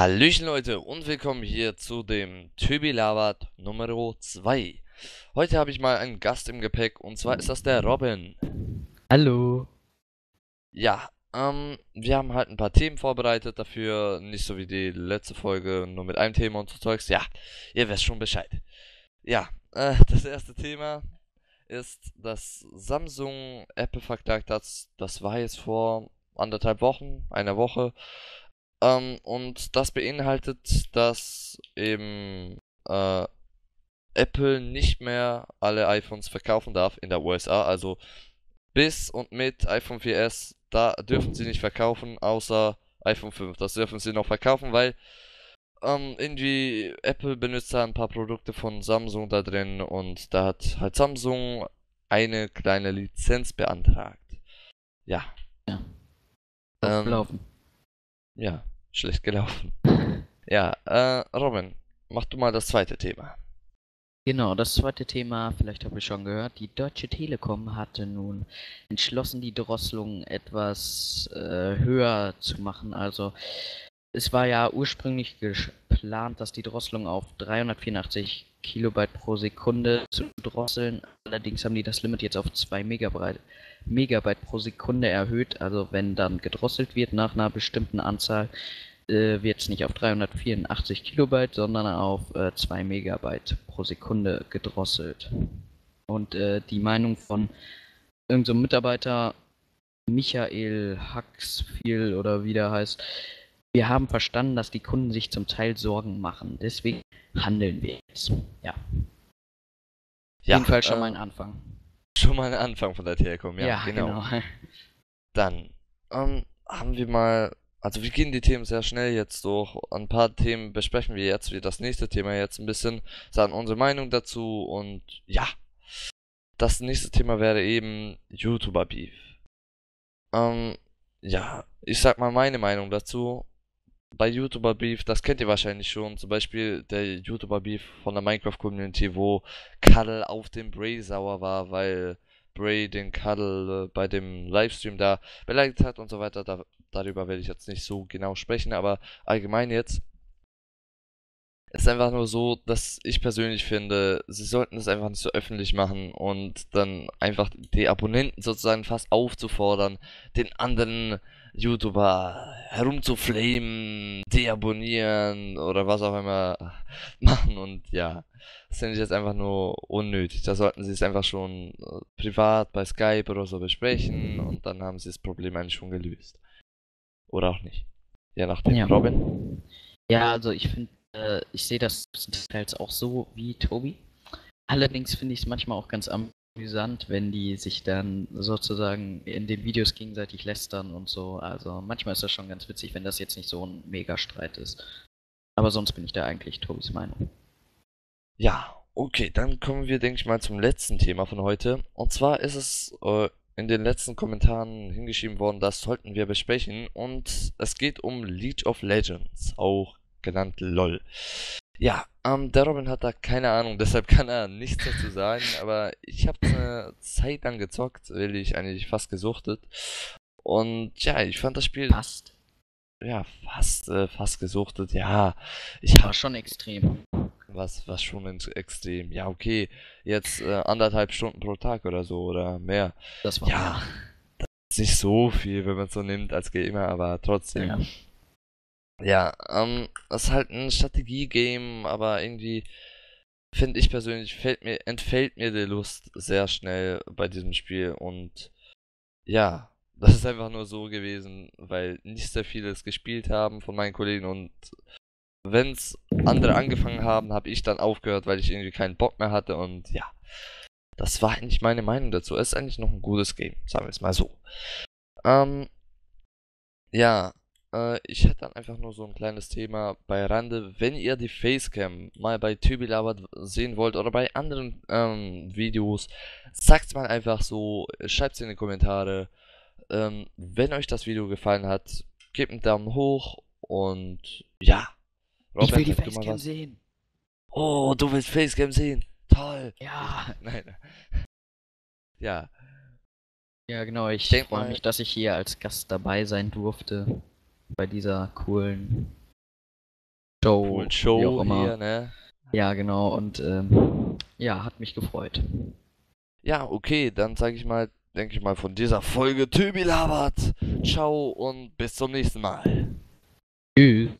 Hallöchen Leute und willkommen hier zu dem Tybilavat Nummer 2. Heute habe ich mal einen Gast im Gepäck und zwar ist das der Robin. Hallo. Ja, ähm, wir haben halt ein paar Themen vorbereitet dafür, nicht so wie die letzte Folge, nur mit einem Thema und so Zeugs. Ja, ihr wisst schon Bescheid. Ja, äh, das erste Thema ist, dass Samsung Apple verklagt hat. Das war jetzt vor anderthalb Wochen, einer Woche. Ähm, und das beinhaltet, dass eben äh, Apple nicht mehr alle iPhones verkaufen darf in der USA. Also bis und mit iPhone 4S, da dürfen sie nicht verkaufen, außer iPhone 5. Das dürfen sie noch verkaufen, weil ähm, irgendwie Apple benutzt da ein paar Produkte von Samsung da drin und da hat halt Samsung eine kleine Lizenz beantragt. Ja. Ja. Ähm, ja, schlecht gelaufen. ja, äh, Robin, mach du mal das zweite Thema. Genau, das zweite Thema, vielleicht habe ich schon gehört, die Deutsche Telekom hatte nun entschlossen, die Drosselung etwas äh, höher zu machen. Also es war ja ursprünglich geplant, dass die Drosselung auf 384 Kilobyte pro Sekunde zu drosseln. Allerdings haben die das Limit jetzt auf 2 Megabyte, Megabyte pro Sekunde erhöht. Also wenn dann gedrosselt wird nach einer bestimmten Anzahl, äh, wird es nicht auf 384 Kilobyte, sondern auf äh, 2 Megabyte pro Sekunde gedrosselt. Und äh, die Meinung von irgendeinem so Mitarbeiter Michael Haxfiel oder wie der heißt, wir haben verstanden, dass die Kunden sich zum Teil Sorgen machen. Deswegen handeln wir jetzt. Ja. Ja, Jedenfalls schon äh, mal ein Anfang. Schon mal ein Anfang von der Telekom, ja, Ja, genau. genau. Dann ähm, haben wir mal, also wir gehen die Themen sehr schnell jetzt durch. Ein paar Themen besprechen wir jetzt, wie das nächste Thema jetzt ein bisschen, sagen unsere Meinung dazu und ja. Das nächste Thema wäre eben YouTuber Beef. Ähm, ja, ich sag mal meine Meinung dazu. Bei YouTuber Beef, das kennt ihr wahrscheinlich schon, zum Beispiel der YouTuber Beef von der Minecraft Community, wo Cuddle auf dem Bray sauer war, weil Bray den Cuddle äh, bei dem Livestream da beleidigt hat und so weiter. Da, darüber werde ich jetzt nicht so genau sprechen, aber allgemein jetzt ist einfach nur so, dass ich persönlich finde, sie sollten es einfach nicht so öffentlich machen und dann einfach die Abonnenten sozusagen fast aufzufordern, den anderen YouTuber herumzuflamen, deabonnieren oder was auch immer machen und ja, das finde ich jetzt einfach nur unnötig. Da sollten sie es einfach schon äh, privat bei Skype oder so besprechen und dann haben sie das Problem eigentlich schon gelöst. Oder auch nicht. Je nachdem. Ja. Robin? Ja, also ich finde, äh, ich sehe das teils auch so wie Tobi. Allerdings finde ich es manchmal auch ganz amüsant, wenn die sich dann sozusagen in den Videos gegenseitig lästern und so. Also manchmal ist das schon ganz witzig, wenn das jetzt nicht so ein Megastreit ist. Aber sonst bin ich da eigentlich Tobis Meinung. Ja, okay, dann kommen wir, denke ich mal, zum letzten Thema von heute. Und zwar ist es äh, in den letzten Kommentaren hingeschrieben worden, das sollten wir besprechen. Und es geht um League of Legends, auch genannt LOL. Ja, ähm, der Robin hat da keine Ahnung, deshalb kann er nichts dazu sagen, aber ich habe eine Zeit lang gezockt, will ich eigentlich fast gesuchtet. Und ja, ich fand das Spiel, Passt. ja, fast, äh, fast gesuchtet, ja. Ich War habe schon extrem. was, was schon extrem. Ja, okay, jetzt äh, anderthalb Stunden pro Tag oder so oder mehr. Das war Ja, ist nicht so viel, wenn man es so nimmt als Gamer, aber trotzdem. ja. Ja, ähm, das ist halt ein Strategie-Game, aber irgendwie finde ich persönlich, fällt mir, entfällt mir die Lust sehr schnell bei diesem Spiel und ja, das ist einfach nur so gewesen, weil nicht sehr viele es gespielt haben von meinen Kollegen und wenn's andere angefangen haben, habe ich dann aufgehört, weil ich irgendwie keinen Bock mehr hatte und ja, das war eigentlich meine Meinung dazu. Es ist eigentlich noch ein gutes Game, sagen wir es mal so. Ähm, ja, äh, ich hätte dann einfach nur so ein kleines Thema bei Rande. Wenn ihr die Facecam mal bei Tybilabert sehen wollt oder bei anderen ähm, Videos, sagt's mal einfach so, schreibt's in die Kommentare. Ähm, wenn euch das Video gefallen hat, gebt einen Daumen hoch und ja. Ich will die Facecam sehen. Oh, du willst Facecam sehen? Toll. Ja. Nein. Ja, Ja, genau. Ich freue mal- mich, dass ich hier als Gast dabei sein durfte. Bei dieser coolen Show, coolen wie auch Show immer. hier, ne? Ja, genau, und ähm, ja, hat mich gefreut. Ja, okay, dann sage ich mal, denke ich mal, von dieser Folge Tübi labert. Ciao und bis zum nächsten Mal. Tschüss.